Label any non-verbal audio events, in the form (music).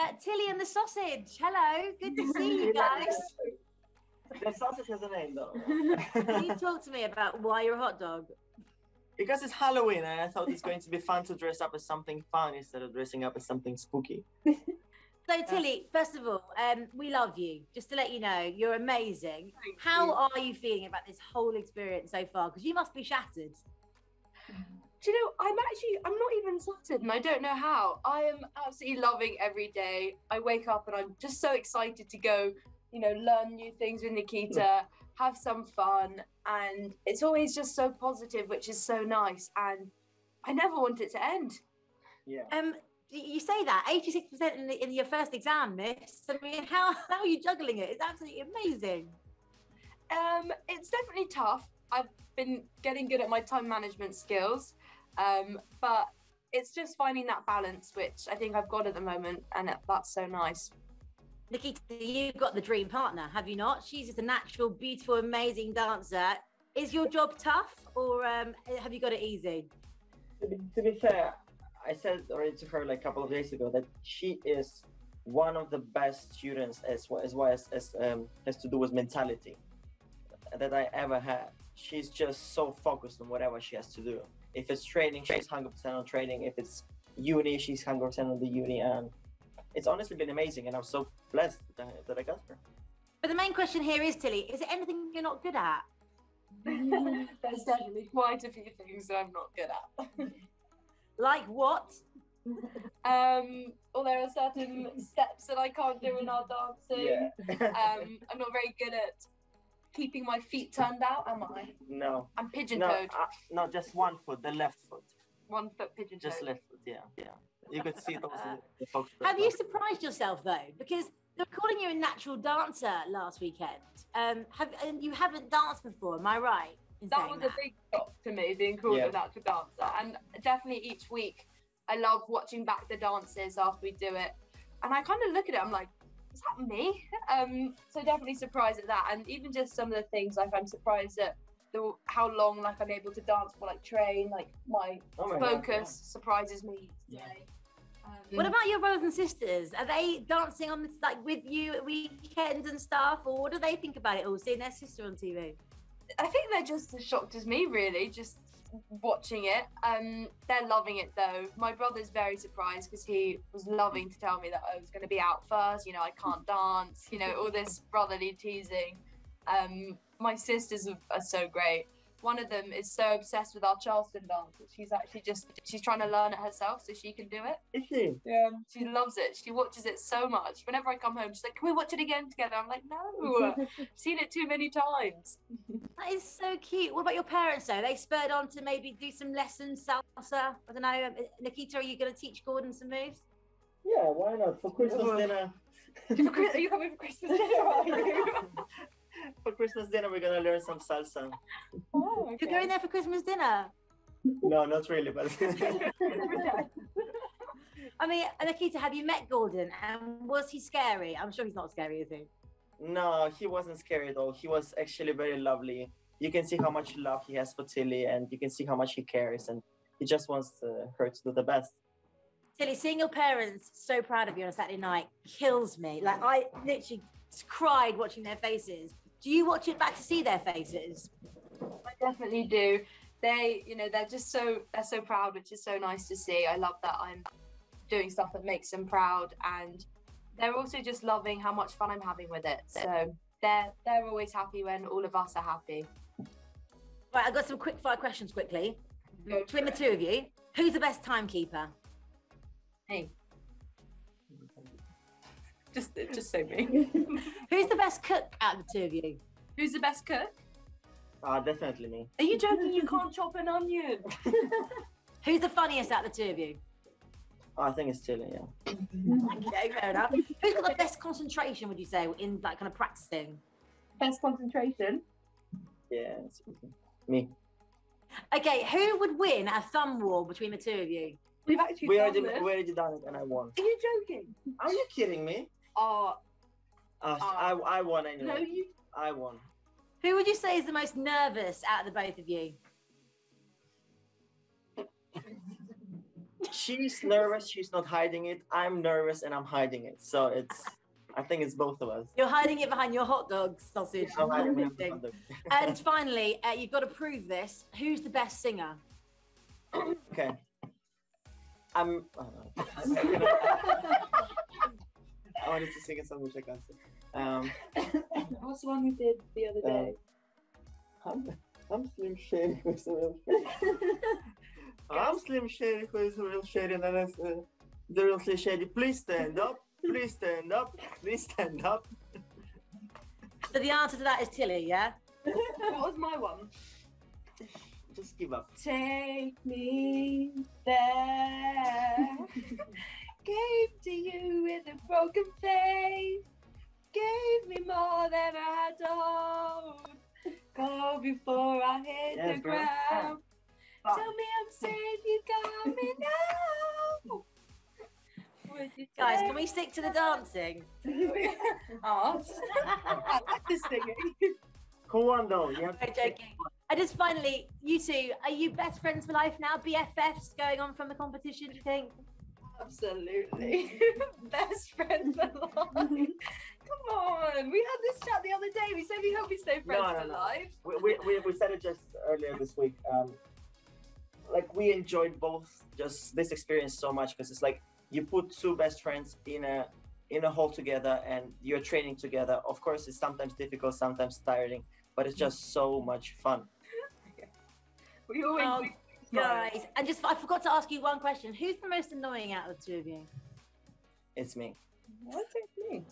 Uh, Tilly and the sausage. Hello, good to see you (laughs) guys. The sausage has a name though. Can you talk to me about why you're a hot dog? because it's Halloween and I thought it's going to be fun to dress up as something fun instead of dressing up as something spooky. (laughs) So, Tilly, first of all, um, we love you. Just to let you know, you're amazing. Thank How you. are you feeling about this whole experience so far? Because you must be shattered. Do you know, I'm actually, I'm not even shattered and I don't know how. I am absolutely loving every day. I wake up and I'm just so excited to go, you know, learn new things with Nikita, have some fun. And it's always just so positive, which is so nice. And I never want it to end. Yeah. Um, you say that 86% in, the, in your first exam, miss. I mean, how, how are you juggling it? It's absolutely amazing. Um, it's definitely tough. I've been getting good at my time management skills, um, but it's just finding that balance, which I think I've got at the moment, and that- that's so nice. Nikita, you've got the dream partner, have you not? She's just a natural, beautiful, amazing dancer. Is your job tough or um, have you got it easy? To be, to be fair, I said already to her like a couple of days ago that she is one of the best students as well as well as, as um, has to do with mentality that I ever had. She's just so focused on whatever she has to do. If it's training, she's hundred percent on training. If it's uni, she's hundred percent on the uni, and it's honestly been amazing. And I'm so blessed that I, that I got her. But the main question here is, Tilly, is there anything you're not good at? (laughs) There's definitely quite a few things that I'm not good at. (laughs) Like what? Um, or there are certain steps that I can't do in our dancing. (laughs) Um, I'm not very good at keeping my feet turned out, am I? no, I'm pigeon no, toed. uh, no, just one foot, the left foot, One foot pigeon toed. just left foot. Yeah, yeah. You could see those. in the photos. Have you surprised yourself though? Because they're calling you a natural dancer last weekend. Um, have and you haven't danced before, am I right? that saying was a big shock to me being called Yeah. a natural dancer and definitely each week i love watching back the dances after we do it and i kind of look at it i'm like is that me um so definitely surprised at that and even just some of the things like i'm surprised at the how long like i'm able to dance for like train like my Oh my God, focus surprises me each Yeah. um, What about your brothers and sisters? Are they dancing on this like with you at weekends and stuff, or what do they think about it all? Seeing their sister on TV. I think they're just as shocked as me, really, just watching it. Um, they're loving it though. My brother's very surprised because he was loving to tell me that I was going to be out first. You know, I can't dance. You know, all this brotherly teasing. Um, my sisters are, are so great. One of them is so obsessed with our Charleston dance that she's actually just she's trying to learn it herself so she can do it. Is she? Yeah, she loves it. She watches it so much. Whenever I come home, she's like, "Can we watch it again together?" I'm like, "No, I've (laughs) seen it too many times." (laughs) That is so cute. What about your parents though? They spurred on to maybe do some lessons, salsa. I don't know. Um, Nikita, are you going to teach Gordon some moves? Yeah, why not? For Christmas dinner. Are you coming for Christmas dinner? (laughs) Are you? For Christmas dinner, we're gonna learn some salsa. Oh, You're going there for Christmas dinner. No, not really, but (laughs) I mean, Nikita, have you met Gordon? And was he scary? I'm sure he's not scary, is he? no, he wasn't scary at all. He was actually very lovely. You can see how much love he has for Tilly, and you can see how much he cares, and he just wants uh, her to do the best. Tilly, seeing your parents so proud of you on a Saturday night kills me. Like I literally cried watching their faces. Do you watch it back to see their faces? I definitely do. They, you know, they're just so they're so proud, which is so nice to see. I love that I'm doing stuff that makes them proud, and they're also just loving how much fun I'm having with it. So they're they're always happy when all of us are happy. Right, I've got some quick fire questions quickly. Go Between the two of you, who's the best timekeeper? Hey, just just say me. (laughs) Who's the best cook out of the two of you? Who's the best cook? Ah, definitely me. Are you joking? You can't chop an onion. (laughs) Who's the funniest out of the two of you? Oh, I think it's Tilly. Yeah. Okay, fair enough. Who's got the best concentration, would you say, in like kind of practicing? Best concentration. Yeah, it's me. Okay, who would win a thumb war between the two of you? We've actually We done already, this. we already done it, and I won. Are you joking? Are you kidding me? Uh, Ah. I, I won anyway. no, you. I won. Who would you say is the most nervous out of the both of you? (laughs) she's nervous. She's not hiding it. I'm nervous and I'm hiding it. So it's. I think it's both of us. You're hiding it behind your hot dog sausage. Thing. and (laughs) finally, uh, you've got to prove this. Who's the best singer? Okay. I'm. (laughs) Oh, no. I wanted to sing a song which I can't sing. Um, (laughs) What's the one we did the other Um, day? I'm, I'm Slim Shady who's a real I'm (laughs) Slim Shady who's a real shady and then it's, uh, the real Slim Shady. Please stand up. Please stand up. Please stand up. So the answer to that is Tilly, yeah? (laughs) What was my one? Just give up. Take me there. Gave to you with a broken face. Gave me more than I had to hold. Go before I hit Yes, the girl. ground. Tell me I'm safe, you got me now. Guys, can we stick to the dancing? (laughs) Arse. (laughs) I like this singing. Come on though. You have I'm joking. I just finally, you two, are you best friends for life now? BFFs going on from the competition, do you think? Absolutely. (laughs) Best friend for life. (laughs) Come on. We had this chat the other day. We said we hope we stay friends No, no, for no. life. we, we, we, we said it just earlier this week. Um, like we enjoyed both just this experience so much because it's like you put two best friends in a in a hall together and you're training together. Of course, it's sometimes difficult, sometimes tiring, but it's just so much fun. (laughs) We always make you smile. Guys, and just I forgot to ask you one question. Who's the most annoying out of the two of you? It's me. What takes me?